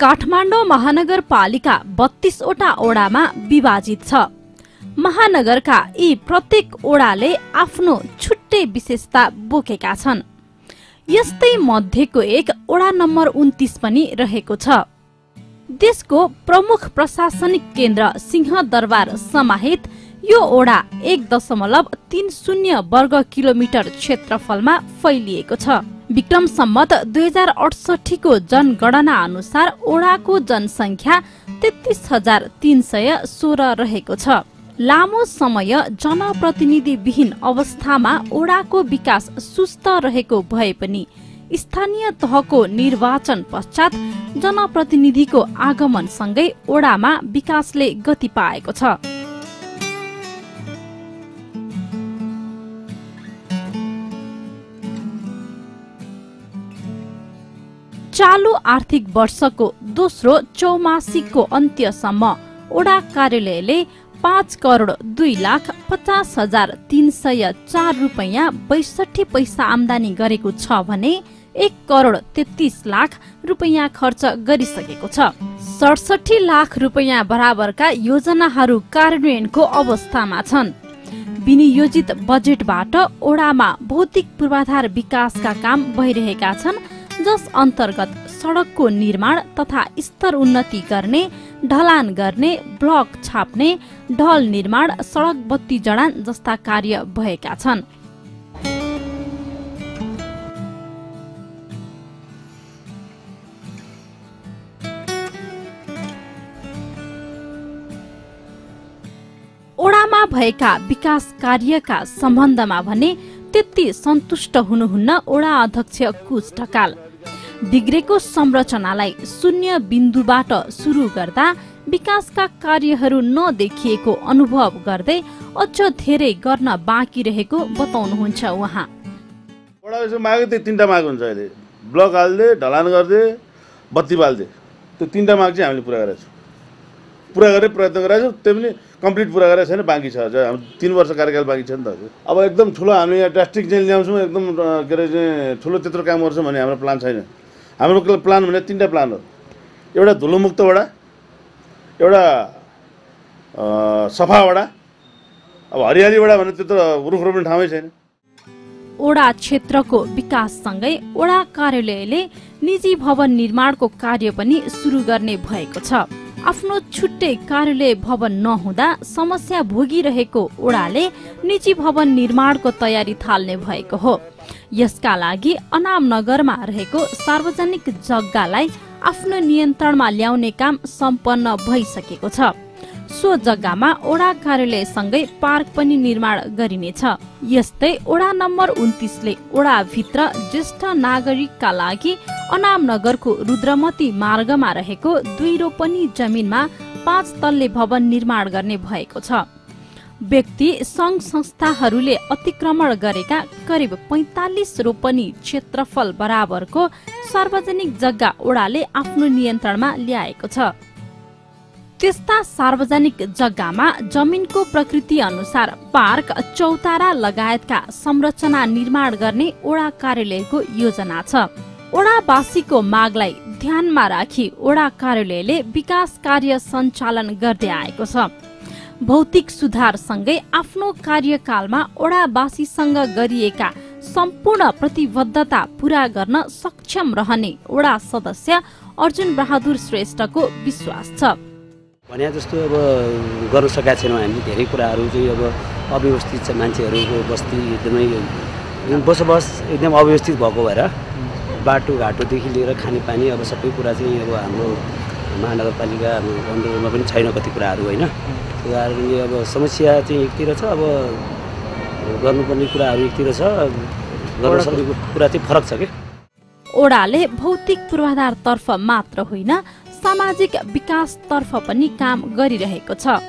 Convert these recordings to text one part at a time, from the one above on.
काठमाडौँ महानगरपालिका बत्तीसवटा ओडामा विभाजित छ। महानगरका यी प्रत्येक ओडाले आफ्नो छुट्टै विशेषता बोकेका छन्। यस्तै मध्येको एक ओडा नम्बर उन्तिस पनि रहेको छ। देशको प्रमुख प्रशासनिक केन्द्र सिंहदरबार समाहित यो ओडा एक दशमलव तीन शून्य वर्ग किलोमिटर क्षेत्रफलमा फैलिएको छ। विक्रम सम्मत दुई हजार अडसठीको जनगणना अनुसार ओडाको जनसङ्ख्या तेत्तिस हजार तिन सय सोह्र रहेको छ। लामो समय जनप्रतिनिधिविहीन अवस्थामा ओडाको विकास सुस्त रहेको भए पनि स्थानीय तहको निर्वाचन पश्चात जनप्रतिनिधिको आगमनसँगै ओडामा विकासले गति पाएको छ। चालु आर्थिक वर्षको दोस्रो चौमासिकको अन्त्यसम्म ओडा कार्यालयले पाँच करोड दुई लाख पचास हजार तिन सय चार रुपियाँ बैसठी पैसा आमदानी गरेको छ भने एक करोड तेत्तिस लाख रुपियाँ खर्च गरिसकेको छ। सडसठी लाख रुपियाँ बराबरका योजनाहरू कार्यान्वयनको अवस्थामा छन्। विनियोजित बजेटबाट ओडामा भौतिक पूर्वाधार विकासका काम भइरहेका छन्। जस अन्तर्गत सडकको निर्माण तथा स्तर उन्नति गर्ने ढलान गर्ने ब्लक छाप्ने ढल निर्माण सडक बत्ती जडान जस्ता कार्य भएका छन्। ओडामा भएका विकास कार्यका सम्बन्धमा भने त्यति सन्तुष्ट हुनुहुन्न ओडा अध्यक्ष कुच ढकाल। बिग्रेको संरचनालाई शून्य बिन्दुबाट सुरु गर्दा विकासका कार्यहरू नदेखिएको अनुभव गर्दै अझ धेरै गर्न बाँकी रहेको बताउनुहुन्छ उहाँ। तिनवटा माग हुन्छ अहिले। ब्लक हालिदिए ढलान गरिदिए बत्ती बालिदिए त्यो तिनवटा माग चाहिँ हामीले पुरा गरेको छौँ। पुरा गरेर प्रयत्न गरेको छौँ। त्यो पनि कम्प्लिट पुरा गरेको छैन बाँकी छ। हाम्रो तिन वर्ष कार्यकाल बाँकी छ नि त अब एकदम ठुलो हामीले यहाँ ड्रास्टिक चाहिँ ल्याउँछौँ एकदम के अरे ठुलो त्यत्रो काम गर्छौँ भने हाम्रो प्लान छैन। हाम्रो प्लान भने तिनवटा प्लान हो। एउटा धुलोमुक्त वडा एउटा सफा वडा। अब हरियाली वडा भने त्यो त रुख रोप्ने ठाउँै छैन। ओडा क्षेत्रको विकाससँगै ओडा कार्यालयले निजी भवन निर्माणको कार्य पनि सुरु गर्ने भएको छ। आफ्नो छुट्टै कार्यालय भवन नहुँदा समस्या भोगिरहेको ओडाले निजी भवन निर्माणको तयारी थाल्ने भएको हो। यसका लागि अनाम नगरमा रहेको सार्वजनिक जग्गालाई आफ्नो नियन्त्रणमा ल्याउने काम सम्पन्न भइसकेको छ। सो जग्गामा ओडा कार्यालयसँगै पार्क पनि निर्माण गरिनेछ। यस्तै ओडा नम्बर उन्तिसले ओडाभित्र ज्येष्ठ नागरिकका लागि अनाम नगरको रुद्रमती मार्गमा रहेको दुई रोपनी जमिनमा पाँच तल्ले भवन निर्माण गर्ने भएको छ। व्यक्ति सङ्घ संस्थाहरूले अतिक्रमण गरेका करिब पैतालिस रोपनी क्षेत्रफल बराबरको सार्वजनिक जग्गा ओडाले आफ्नो नियन्त्रणमा ल्याएको छ। त्यस्ता सार्वजनिक जग्गामा जमिनको प्रकृति अनुसार पार्क चौतारा लगायतका संरचना निर्माण गर्ने ओडा कार्यालयको योजना छ। ओडावासीको मागलाई ध्यानमा राखी ओडा कार्यालयले विकास कार्य सञ्चालन गर्दै आएको छ। भौतिक सुधारसँगै आफ्नो कार्यकालमा ओडावासीसँग गरिएका सम्पूर्ण प्रतिबद्धता पुरा गर्न सक्षम रहने ओडा सदस्य अर्जुन बहादुर श्रेष्ठको विश्वास छ। भने जस्तो अब गर्न सकेका छैनौँ हामीले धेरै कुराहरू चाहिँ अब अव्यवस्थित छ मान्छेहरूको बस्ती एकदमै बसोबास एकदम अव्यवस्थित भएको भएर बाटोघाटोदेखि लिएर खानेपानी अब सबै कुरा चाहिँ अब हाम्रो महानगरपालिका कन्ट्रोलमा पनि छैन कति कुराहरू होइन? कारणले अब समस्या चाहिँ एकतिर छ अब गर्नुपर्ने कुराहरू एकतिर छ। गर्न सक्ने कुरा चाहिँ फरक छ क्या ओडाले भौतिक पूर्वाधारतर्फ मात्र होइन सामाजिक विकासतर्फ पनि काम गरिरहेको छ।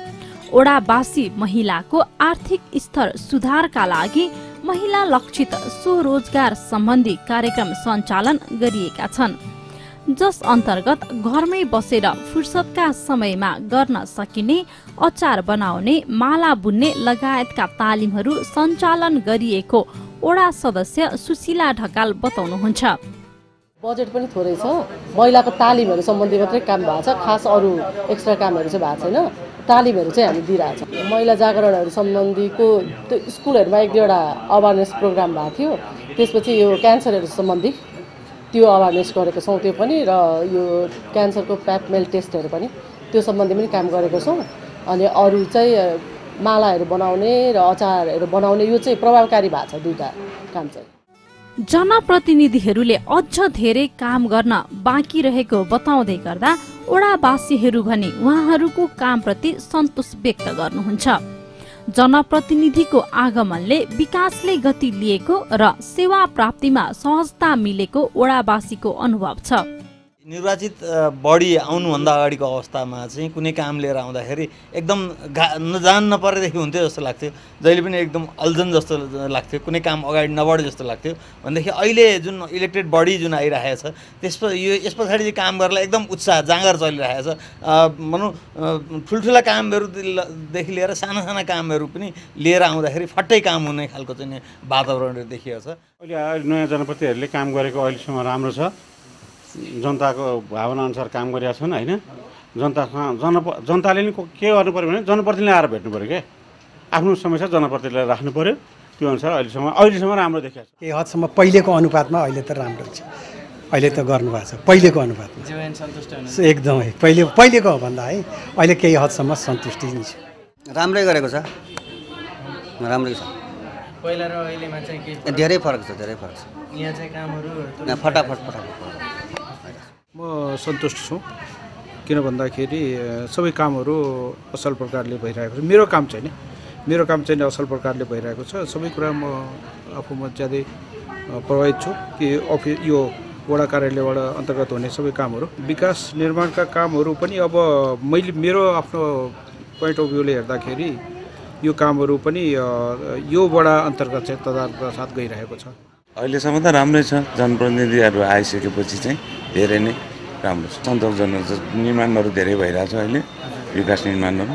ओडावासी महिलाको आर्थिक स्तर सुधारका लागि महिला लक्षित स्वरोजगार सम्बन्धी कार्यक्रम सञ्चालन गरिएका छन्। जस अन्तर्गत घरमै बसेर फुर्सदका समयमा गर्न सकिने अचार बनाउने माला बुन्ने लगायतका तालिमहरू सञ्चालन गरिएको ओडा सदस्य सुशीला ढकाल बताउनुहुन्छ। बजेट पनि थोरै छ। महिलाको तालिमहरू सम्बन्धी मात्रै काम भएको छ। खास अरू एक्स्ट्रा कामहरू चाहिँ भएको छैन। तालिमहरू चाहिँ हामी दिइरहेको छ। महिला जागरणहरू सम्बन्धीको त्यो स्कुलहरूमा एक दुईवटा अवेरनेस प्रोग्राम भएको थियो। त्यसपछि यो क्यान्सरहरू सम्बन्धी त्यो अवेरनेस गरेको छौँ त्यो पनि र यो क्यान्सरको प्यापमेल टेस्टहरू पनि त्यो सम्बन्धी पनि काम गरेको छौँ। अनि अरू चाहिँ मालाहरू बनाउने र अचारहरू बनाउने यो चाहिँ प्रभावकारी भएको छ दुइटा काम चाहिँ। जनप्रतिनिधिहरूले अझ धेरै काम गर्न बाँकी रहेको बताउँदै गर्दा ओडावासीहरू भने उहाँहरूको कामप्रति सन्तोष व्यक्त गर्नुहुन्छ। जनप्रतिनिधिको आगमनले विकासले गति लिएको र सेवा प्राप्तिमा सहजता मिलेको ओडावासीको अनुभव छ। निर्वाचित बढी आउनुभन्दा अगाडिको अवस्थामा चाहिँ कुनै काम लिएर आउँदाखेरि एकदम गा नजान नपरेदेखि हुन्थ्यो जस्तो लाग्थ्यो। जहिले पनि एकदम अल्झन जस्तो लाग्थ्यो कुनै काम अगाडि नबढे जस्तो लाग्थ्यो। भनेदेखि अहिले जुन इलेक्टेड बडी जुन आइरहेको छ त्यसको यो यस पछाडि चाहिँ काम गर्नलाई एकदम उत्साह जाँगर चलिरहेको छ। भनौँ ठुल्ठुला कामहरूदेखि लिएर साना साना कामहरू पनि लिएर आउँदाखेरि फट्टै काम हुने खालको चाहिँ वातावरणहरू देखिएको छ। अहिले नयाँ जनप्रतिनिधिहरूले काम गरेको अहिलेसम्म राम्रो छ। जनताको भावना अनुसार काम गरिरहेका छन् होइन? जनतासँग जन जनताले नि को- गर्नु पऱ्यो भने जनप्रतिनिधि आएर भेट्नु पऱ्यो क्या आफ्नो समस्या जनप्रतिनिधिलाई राख्नु पऱ्यो। त्यो अनुसार अहिलेसम्म अहिलेसम्म राम्रो देखिएको छ। केही हदसम्म पहिलेको अनुपातमा अहिले त राम्रो छ। अहिले त गर्नुभएको छ। पहिलेको अनुपातमा। एकदमै। पहिले पहिलेको भन्दा है? अहिले केही हदसम्म सन्तुष्टि नै छ। राम्रै गरेको छ। राम्रै छ। पहिला र अहिलेमा चाहिँ के धेरै फरक छ धेरै फरक छ। यहाँ चाहिँ कामहरू फटाफट फटाफट। म सन्तुष्ट छु। किन भन्दाखेरि सबै कामहरू असल प्रकारले भइरहेको छ। मेरो काम चाहिँ नि मेरो काम चाहिँ असल प्रकारले भइरहेको छ। सबै कुरा म आफूमा ज्यादै प्रभावित छु कि अफिस यो वडा कार्यालयबाट अन्तर्गत हुने सबै कामहरू। विकास निर्माणका कामहरू पनि अब मैले मेरो आफ्नो पोइन्ट अफ भ्यूले हेर्दाखेरि यो कामहरू पनि यो वडा अन्तर्गत चाहिँ तदारका साथ गइरहेको छ। अहिलेसम्म त राम्रै छ। जनप्रतिनिधिहरू आइसकेपछि चाहिँ धेरै नै राम्रो छ। सन्तोषजनक छ निर्माणहरू धेरै भइरहेछ अहिले विकास निर्माणहरू।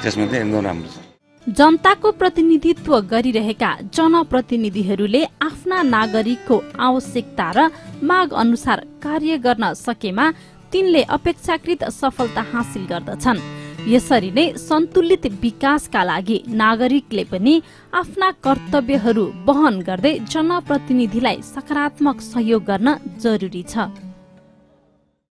त्यसमा चाहिँ एकदम राम्रो छ। जनताको प्रतिनिधित्व गरिरहेका जनप्रतिनिधिहरूले आफ्ना नागरिकको आवश्यकता र माग अनुसार कार्य गर्न सकेमा तिनले अपेक्षाकृत सफलता हासिल गर्दछन्। यसरी नै सन्तुलित विकासका लागि नागरिकले पनि आफ्ना कर्तव्यहरू वहन गर्दै जनप्रतिनिधिलाई सकारात्मक सहयोग गर्न जरुरी छ।